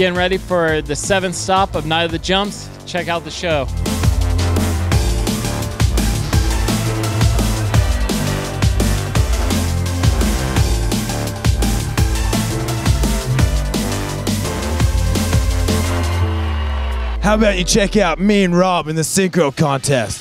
Getting ready for the seventh stop of Night of the Jumps. Check out the show. How about you check out me and Rob in the synchro contest?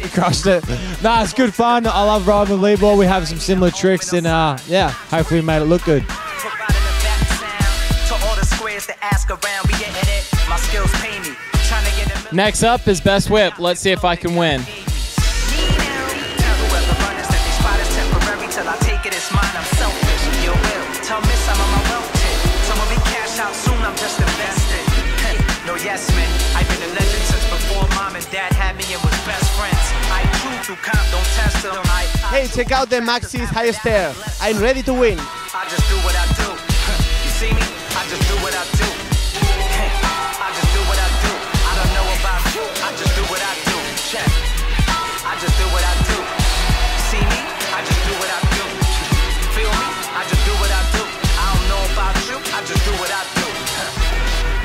We crushed it. Nah, it's good fun. I love riding with Libor. We have some similar tricks, and uh, yeah, hopefully we made it look good. Next up is Best Whip. Let's see if I can win. Hey, check out the Maxxis High Air. I'm ready to win. I just do what I do. You see me? I just do what I do.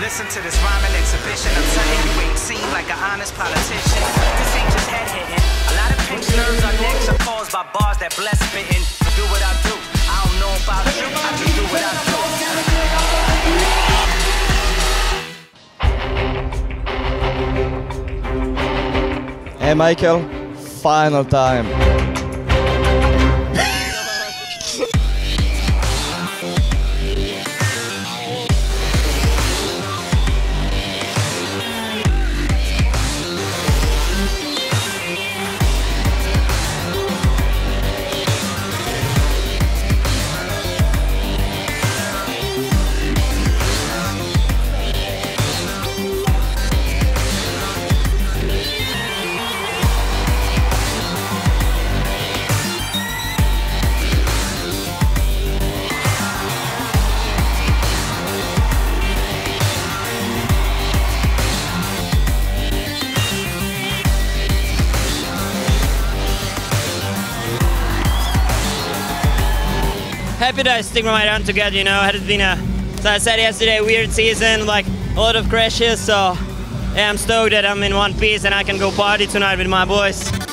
Listen to this rhyming exhibition. I'm telling you, ain't seen like an honest politician. This ain't just head hitting. A lot of nerves on necks are caused by bars that bless spitting. Do what I do. I don't know about you. I do what I do. Hey Michael, final time. Happy to stick my run together, you know. It has been a, as I said yesterday, weird season, like a lot of crashes, so yeah, I'm stoked that I'm in one piece and I can go party tonight with my boys.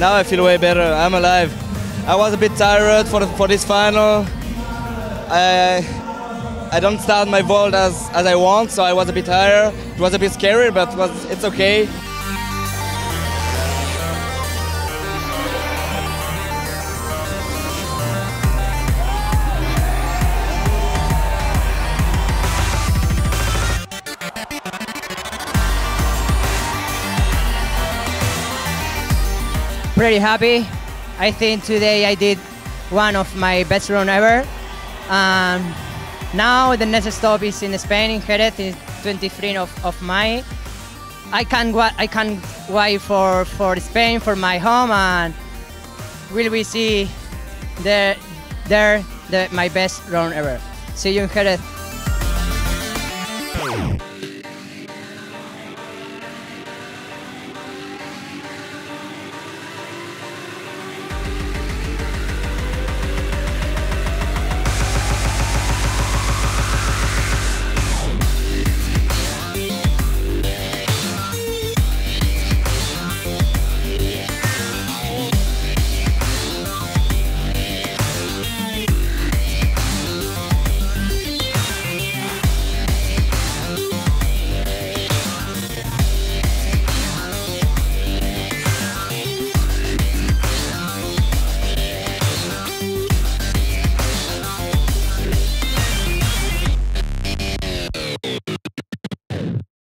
Now I feel way better. I'm alive. I was a bit tired for for this final. I I don't start my vault as as I want, so I was a bit tired. It was a bit scary, but was it's okay. Pretty happy. I think today I did one of my best run ever. Um, now the next stop is in Spain, in Jerez, in 23 of, of May. I can't I can't wait for, for Spain, for my home, and will we see there there the, my best run ever. See you in Jerez.